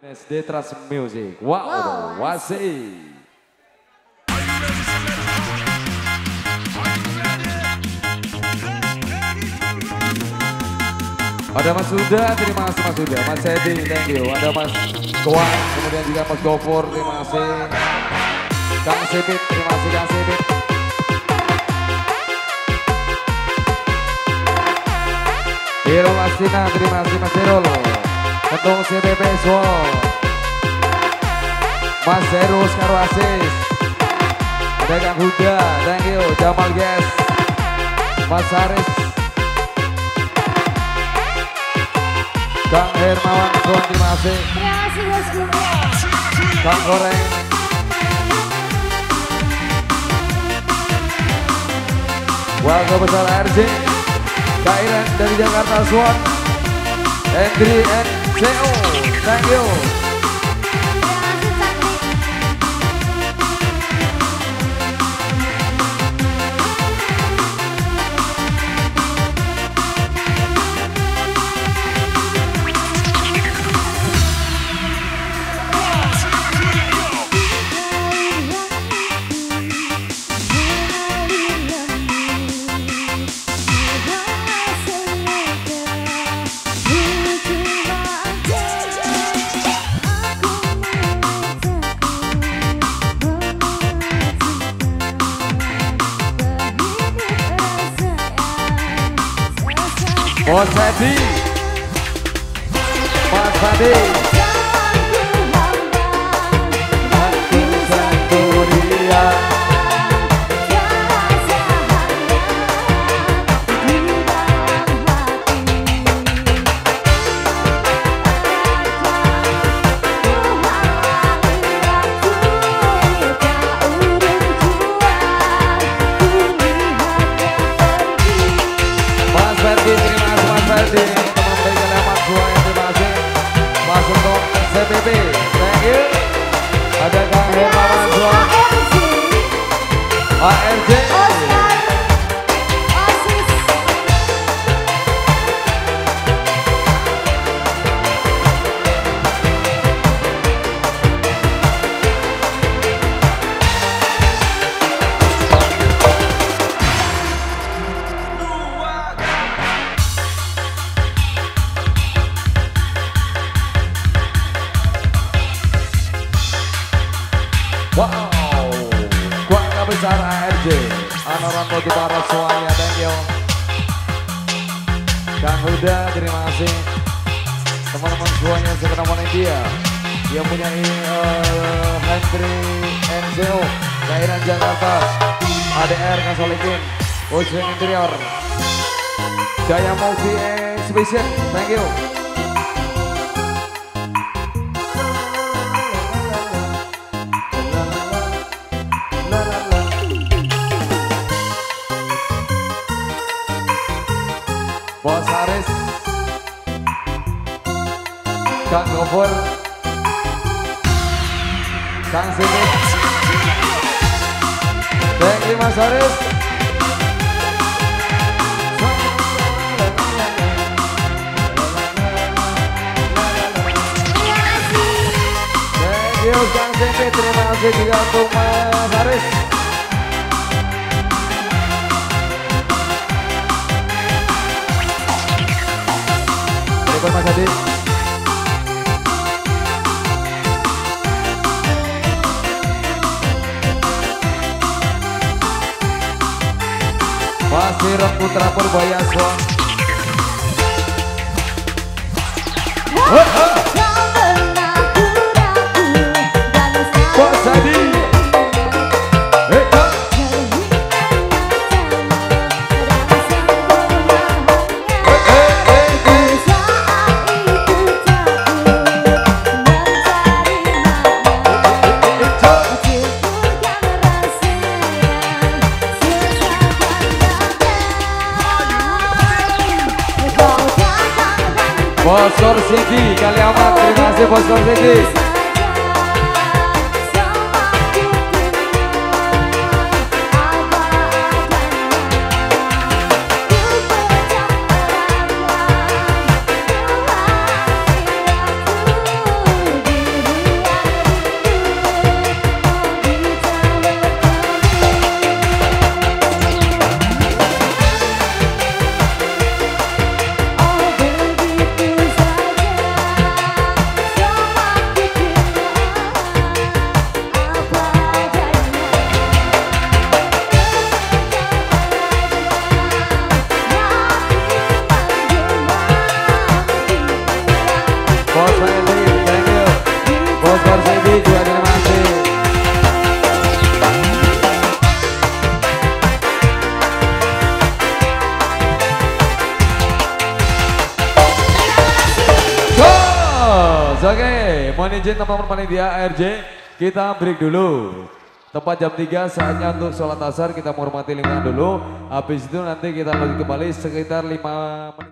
SD Trans Music. Wow, wow wasi. Ada Mas Suda, terima kasih Mas Suda. Mas Edi, thank you. Ada Mas Tuan, kemudian juga Mas Gopur, terima kasih. Kang Sipit, terima kasih Kang Sipit. Hero Mas Tina, terima kasih Mas Herolo. Ketua CBP Swol. Mas Herus Karo Asis. Ada Kang Huda, thank you. Jamal Guys. Mas Haris. Kang Hermawan, Tuan, terima kasih. Terima kasih bosku. Kang Goreng. Warga besar. Kak Iren dari Jakarta Swan. Hendri and CO. Thank you. Bos Edi. Mas Fadi. Mas untuk CPP, thank you. Ada Kang Hermawan besar ARJ, Anoran Utara semuanya, thank you. Kang Huda, terima kasih. Teman-teman semuanya sekenal India yang punya uh, Hendry NZO, daerah Jakarta, ADR Kasolikin, Ujung Interior, Jaya Multi Exhibition, thank you. Kang Gopur Kang Simit Thank you Mas Haris. Thank you Kang Simit Terima kasih juga untuk Mas Haris. Berikut Mas Adi Masih Putra Purbaya Swan Bos Korsiki, kali amat, terima kasih Bos Korsiki. Mas. Oke, mohon izin teman-teman panitia ARJ, kita break dulu. Tepat jam 3 saatnya untuk sholat asar kita menghormati lingkungan dulu. Habis itu nanti kita lanjut kembali sekitar 5 menit.